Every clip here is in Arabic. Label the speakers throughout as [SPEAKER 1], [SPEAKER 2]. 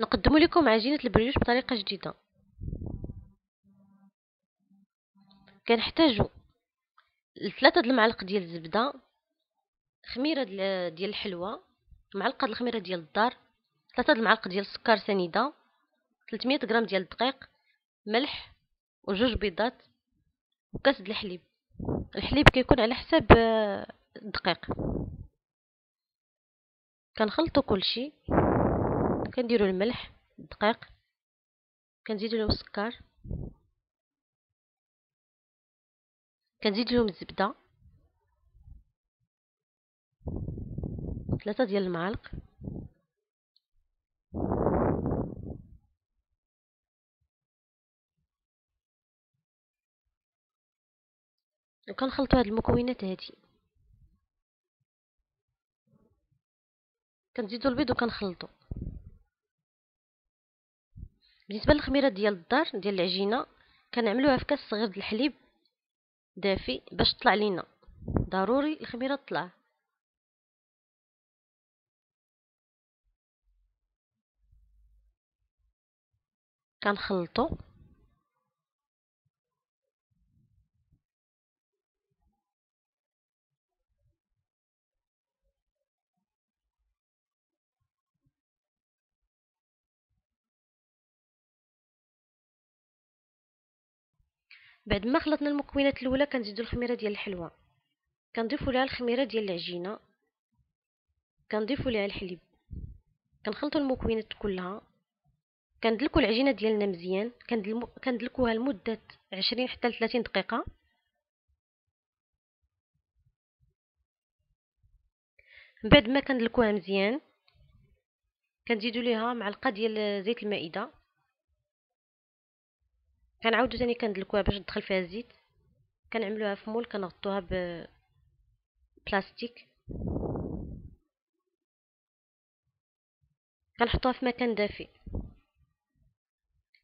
[SPEAKER 1] نقدم لكم عجينة البريوش بطريقة جديدة. كنحتاجو ثلاثة المعالق ديال الزبدة خميرة ديال الحلوى معلقة الخميرة ديال الدار ثلاثة المعالق ديال السكر سنيدة 300 غرام ديال الدقيق ملح وجوج بيضات وكاس د الحليب. الحليب كيكون على حساب آه، الدقيق. كنخلطو كلشي. كنديرو الملح الدقيق كنزيدو لهم السكر كنزيد لهم الزبدة ثلاثة ديال المعالق وكنخلطوا هاد المكونات هادي. كنزيدو البيض وكنخلطو. بالنسبة للخميرة ديال الدار ديال العجينة كنعملوها في كاس صغير د الحليب دافي باش تطلع لينا. ضروري الخميرة تطلع. كنخلطو. بعد ما خلطنا المكونات الأولى كنزيدو الخميرة ديال الحلوى. كنضيفو لها الخميرة ديال العجينة. كنضيفو لها الحليب. كنخلطو المكونات كلها. كندلكو العجينة ديالنا مزيان. كندلكوها لمدة 20 حتى ل 30 دقيقة. بعد ما كندلكوها مزيان كنزيدو ليها معلقة ديال زيت المائدة. كنعاودو تاني كندلكوها باش تدخل فيها الزيت. كنعملوها في مول كنغطوها ب بلاستيك كنحطوها في مكان دافئ.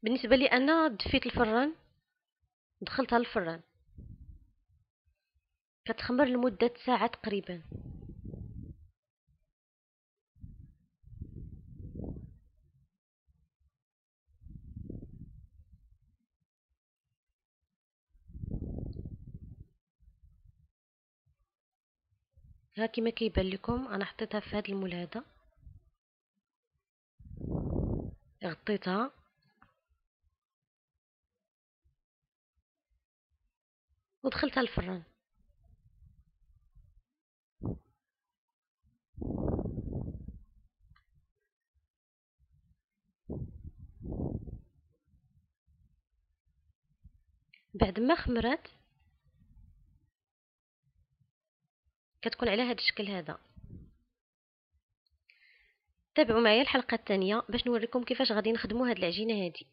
[SPEAKER 1] بالنسبة لي أنا دفيت الفران دخلتها للفران. كتخمر لمدة ساعة تقريبا. ها كما كيبان لكم أنا حطيتها في هذا المول هذا غطيتها. ودخلتها الفران. بعد ما خمرت كتكون على هذا الشكل هذا. تابعوا معايا الحلقة الثانية باش نوريكم كيفاش غادي نخدموا هاد العجينة هذه